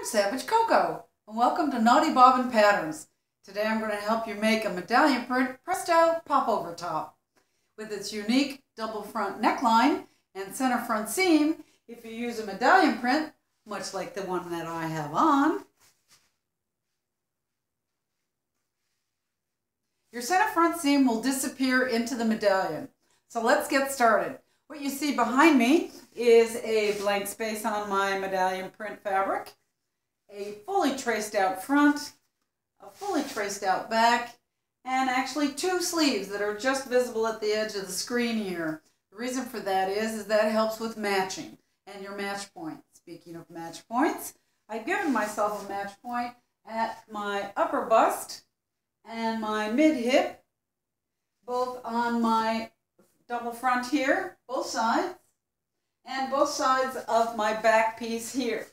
I'm Savage Coco, and welcome to Naughty Bobbin Patterns. Today I'm going to help you make a medallion print Presto popover top. With its unique double front neckline and center front seam, if you use a medallion print, much like the one that I have on, your center front seam will disappear into the medallion. So let's get started. What you see behind me is a blank space on my medallion print fabric a fully traced out front, a fully traced out back, and actually two sleeves that are just visible at the edge of the screen here. The reason for that is, is that helps with matching and your match point. Speaking of match points, I've given myself a match point at my upper bust and my mid hip, both on my double front here, both sides, and both sides of my back piece here.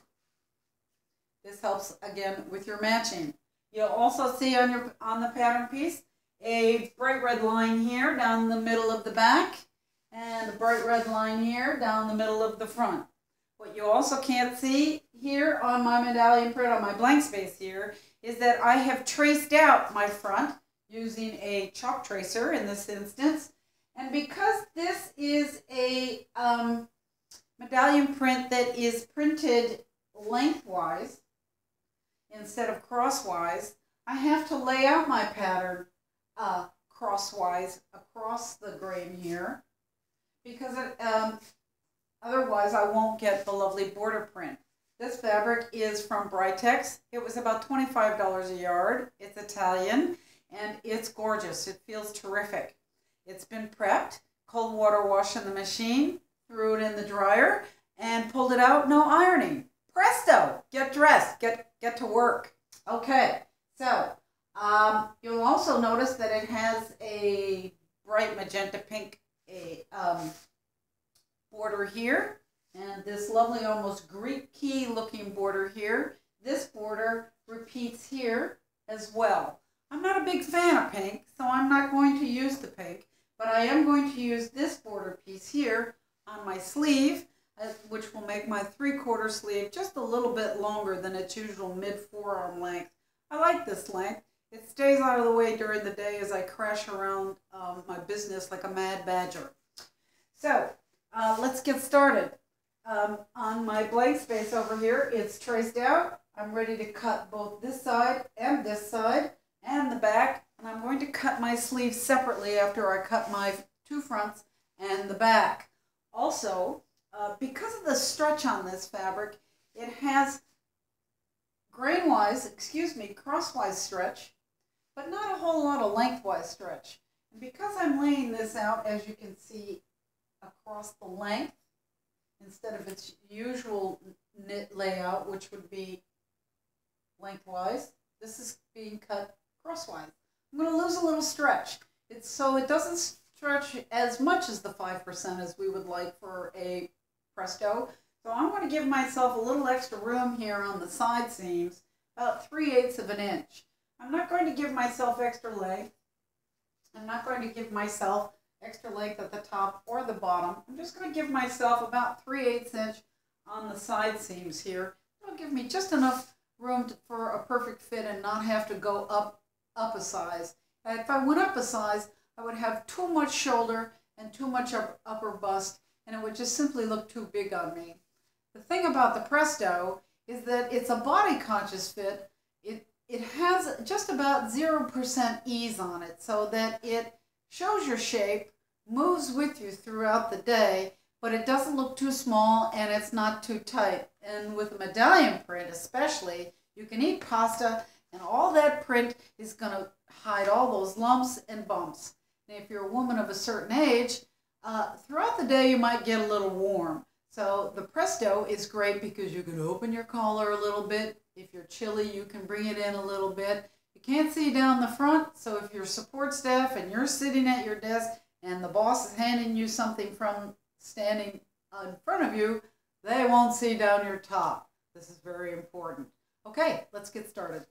This helps again with your matching. You'll also see on your on the pattern piece a bright red line here down the middle of the back and a bright red line here down the middle of the front. What you also can't see here on my medallion print on my blank space here is that I have traced out my front using a chalk tracer in this instance. And because this is a um, medallion print that is printed lengthwise, instead of crosswise, I have to lay out my pattern uh, crosswise across the grain here because it, um, otherwise I won't get the lovely border print. This fabric is from Britex. It was about $25 a yard. It's Italian and it's gorgeous. It feels terrific. It's been prepped, cold water wash in the machine, threw it in the dryer, and pulled it out, no ironing. Presto! Get dressed, get, get to work. Okay, so um, you'll also notice that it has a bright magenta pink a, um, border here and this lovely almost Greek key looking border here. This border repeats here as well. I'm not a big fan of pink, so I'm not going to use the pink, but I am going to use this border piece here on my sleeve which will make my three-quarter sleeve just a little bit longer than its usual mid-forearm length. I like this length. It stays out of the way during the day as I crash around um, my business like a mad badger. So uh, let's get started. Um, on my blank space over here, it's traced out. I'm ready to cut both this side and this side and the back. And I'm going to cut my sleeves separately after I cut my two fronts and the back. Also, uh, because of the stretch on this fabric, it has grain-wise, excuse me, crosswise stretch, but not a whole lot of lengthwise stretch. And because I'm laying this out, as you can see, across the length, instead of its usual knit layout, which would be lengthwise, this is being cut crosswise. I'm going to lose a little stretch. It's so it doesn't stretch as much as the 5% as we would like for a presto. So I'm going to give myself a little extra room here on the side seams, about 3 eighths of an inch. I'm not going to give myself extra length. I'm not going to give myself extra length at the top or the bottom. I'm just going to give myself about 3 eighths inch on the side seams here. It'll give me just enough room to, for a perfect fit and not have to go up, up a size. And if I went up a size, I would have too much shoulder and too much upper bust and it would just simply look too big on me. The thing about the Presto is that it's a body conscious fit. It, it has just about 0% ease on it so that it shows your shape, moves with you throughout the day, but it doesn't look too small and it's not too tight. And with a medallion print especially, you can eat pasta and all that print is going to hide all those lumps and bumps. And if you're a woman of a certain age, uh, throughout the day, you might get a little warm. So the Presto is great because you can open your collar a little bit. If you're chilly, you can bring it in a little bit. You can't see down the front, so if you're support staff and you're sitting at your desk and the boss is handing you something from standing in front of you, they won't see down your top. This is very important. Okay, let's get started.